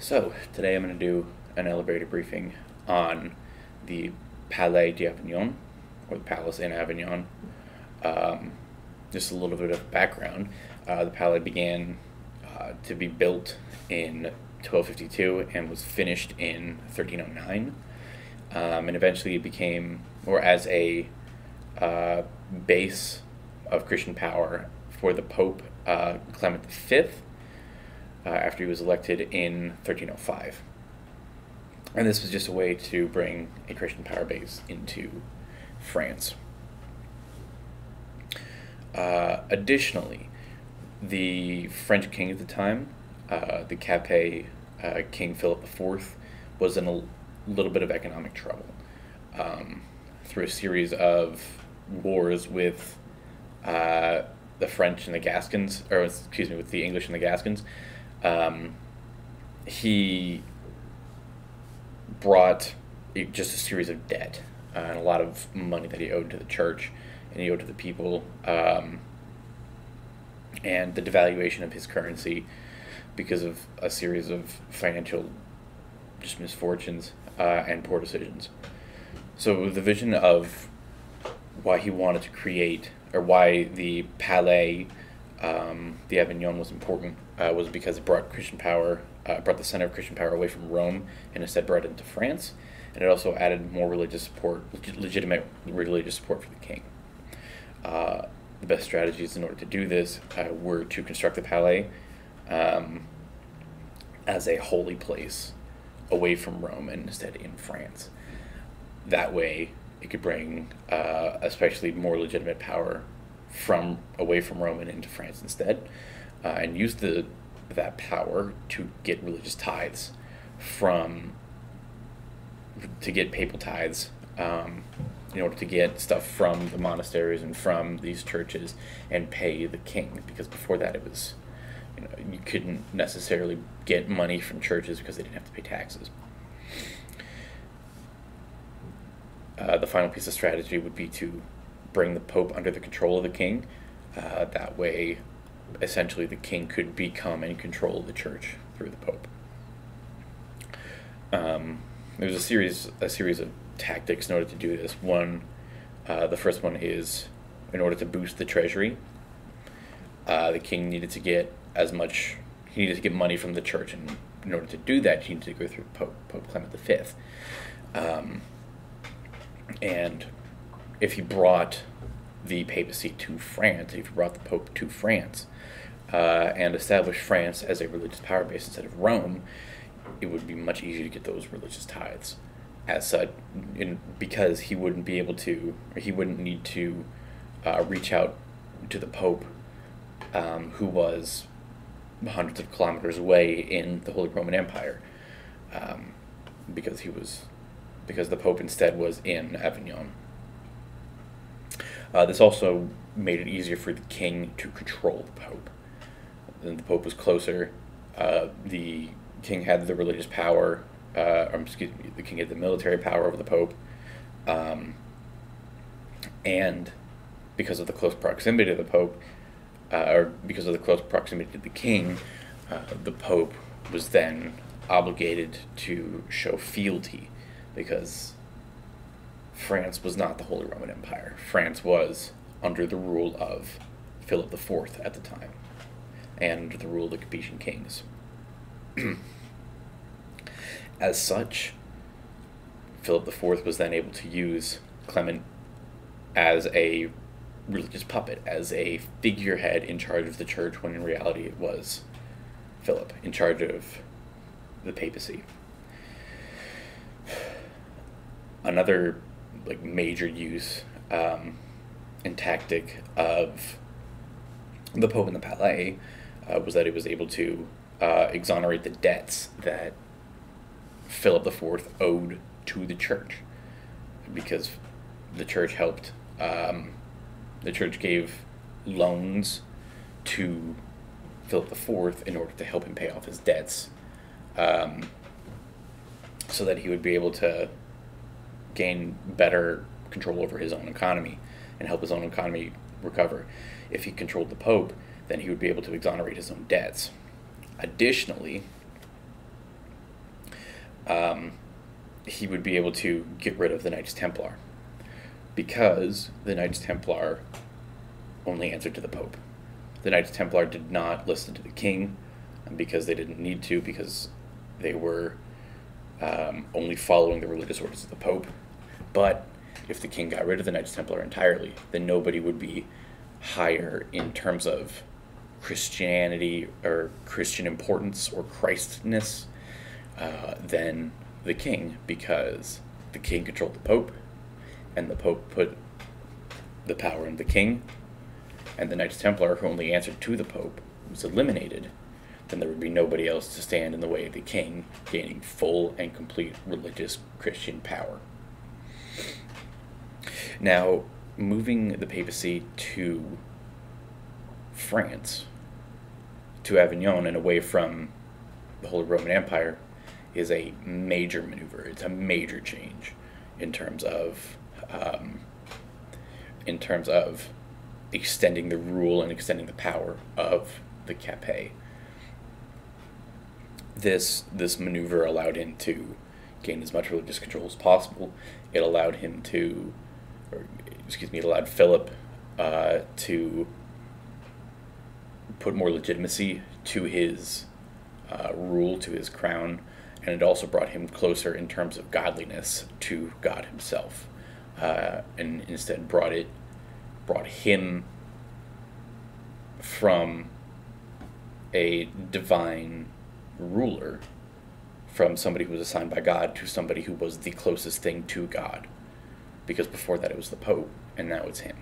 So, today I'm going to do an elevator briefing on the Palais d'Avignon, or the Palace in Avignon. Um, just a little bit of background. Uh, the Palais began uh, to be built in 1252 and was finished in 1309. Um, and eventually it became, or as a uh, base of Christian power for the Pope uh, Clement V uh, after he was elected in 1305. And this was just a way to bring a Christian power base into France. Uh, additionally, the French king at the time, uh, the Capet uh, King Philip IV, was in a little bit of economic trouble um, through a series of wars with uh, the French and the Gascons, or excuse me, with the English and the Gascons. Um, he brought just a series of debt uh, and a lot of money that he owed to the church and he owed to the people, um, and the devaluation of his currency because of a series of financial just misfortunes uh, and poor decisions. So the vision of why he wanted to create, or why the Palais, um, the Avignon was important, uh, was because it brought Christian power, uh, brought the center of Christian power away from Rome, and instead brought it into France. And it also added more religious support, legitimate religious support for the king. Uh, the best strategies in order to do this uh, were to construct the Palais um, as a holy place away from Rome and instead in France. That way, it could bring uh, especially more legitimate power from away from Rome and into France instead, uh, and use the that power to get religious tithes from to get papal tithes um, in order to get stuff from the monasteries and from these churches and pay the king because before that it was you know you couldn't necessarily get money from churches because they didn't have to pay taxes. Uh, the final piece of strategy would be to bring the pope under the control of the king uh, that way essentially the king could become in control of the church through the pope um, there's a series a series of tactics in order to do this. One, uh, the first one is in order to boost the treasury. Uh, the king needed to get as much. He needed to get money from the church, and in order to do that, he needed to go through Pope Pope Clement V. Um, and if he brought the papacy to France, if he brought the Pope to France, uh, and established France as a religious power base instead of Rome, it would be much easier to get those religious tithes. As such in, because he wouldn't be able to he wouldn't need to uh, reach out to the pope um, who was hundreds of kilometers away in the holy roman empire um, because he was because the pope instead was in avignon uh, this also made it easier for the king to control the pope. The pope was closer. Uh, the king had the religious power, uh, or excuse me, the king had the military power over the pope, um, and because of the close proximity to the pope, uh, or because of the close proximity to the king, uh, the pope was then obligated to show fealty, because France was not the Holy Roman Empire. France was under the rule of Philip IV at the time, and the rule of the Capetian kings. As such, Philip IV was then able to use Clement as a religious puppet, as a figurehead in charge of the church, when in reality it was Philip in charge of the papacy. Another like major use um, and tactic of the Pope in the Palais uh, was that he was able to uh, exonerate the debts that Philip IV owed to the church because the church helped. Um, the church gave loans to Philip IV in order to help him pay off his debts, um, so that he would be able to gain better control over his own economy and help his own economy recover. If he controlled the Pope, then he would be able to exonerate his own debts. Additionally, um, he would be able to get rid of the Knights Templar because the Knights Templar only answered to the Pope. The Knights Templar did not listen to the king because they didn't need to, because they were um, only following the religious orders of the Pope. But if the king got rid of the Knights Templar entirely, then nobody would be higher in terms of Christianity or Christian importance or Christness uh, than the king, because the king controlled the Pope, and the Pope put the power in the king, and the Knights Templar, who only answered to the Pope, was eliminated, then there would be nobody else to stand in the way of the king gaining full and complete religious Christian power. Now, moving the papacy to France, to Avignon, and away from the Holy Roman Empire, is a major maneuver. It's a major change in terms of um, in terms of extending the rule and extending the power of the Capet. This this maneuver allowed him to gain as much religious control as possible. It allowed him to, or excuse me, it allowed Philip uh, to put more legitimacy to his uh, rule, to his crown, and it also brought him closer in terms of godliness to God Himself, uh, and instead brought it brought him from a divine ruler, from somebody who was assigned by God to somebody who was the closest thing to God, because before that it was the Pope, and now it's him.